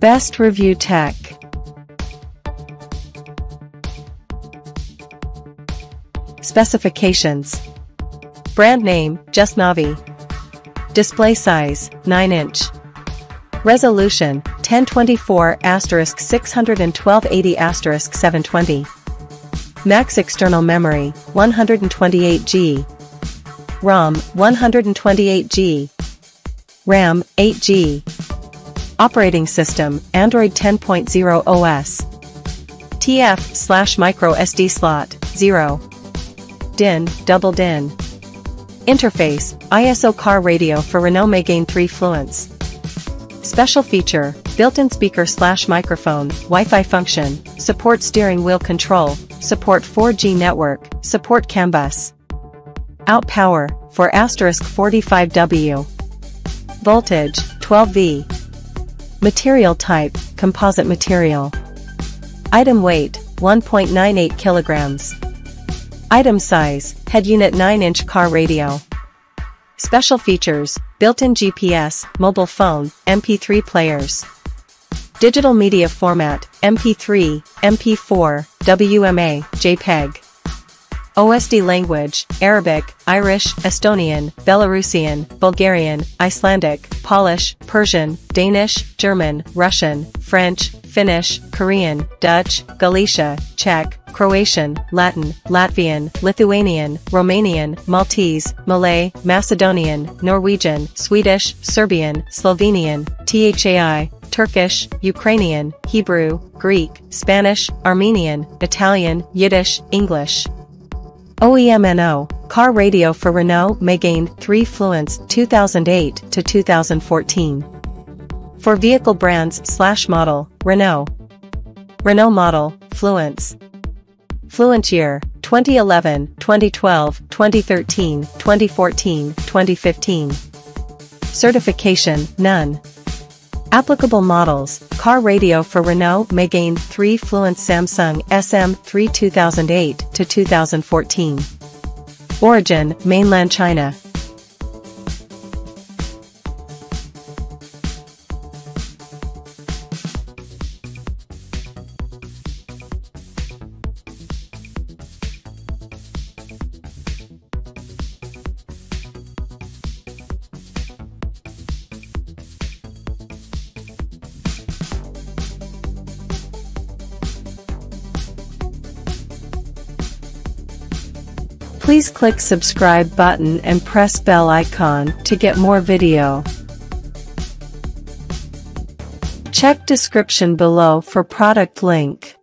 Best Review Tech. Specifications. Brand name, Just Navi. Display size, 9 inch. Resolution, 1024 61280 720 Max external memory, 128G ROM, 128G RAM, 8G Operating system, Android 10.0 OS TF slash micro SD slot, 0 DIN, double DIN. Interface, ISO car radio for Renault Megane 3 Fluence. Special feature, built-in speaker slash microphone, Wi-Fi function, support steering wheel control, support 4G network, support CAN bus. Out power, for asterisk 45W. Voltage, 12V. Material type, composite material. Item weight, 1.98 kilograms. Item size, head unit 9-inch car radio. Special features, built-in GPS, mobile phone, MP3 players. Digital media format, MP3, MP4, WMA, JPEG. OSD language, Arabic, Irish, Estonian, Belarusian, Bulgarian, Icelandic, Polish, Persian, Danish, German, Russian, French, Finnish, Korean, Dutch, Galicia, Czech, Croatian, Latin, Latvian, Lithuanian, Romanian, Maltese, Malay, Macedonian, Norwegian, Swedish, Serbian, Slovenian, THAI, Turkish, Ukrainian, Hebrew, Greek, Spanish, Armenian, Italian, Yiddish, English. OEMNO, car radio for Renault Megane 3 Fluence 2008 to 2014. For vehicle brands slash model, Renault. Renault model, Fluence. Fluence year, 2011, 2012, 2013, 2014, 2015. Certification, none. Applicable models, car radio for Renault Megane 3 Fluence Samsung SM3 2008 to 2014. Origin, Mainland China. Please click subscribe button and press bell icon to get more video. Check description below for product link.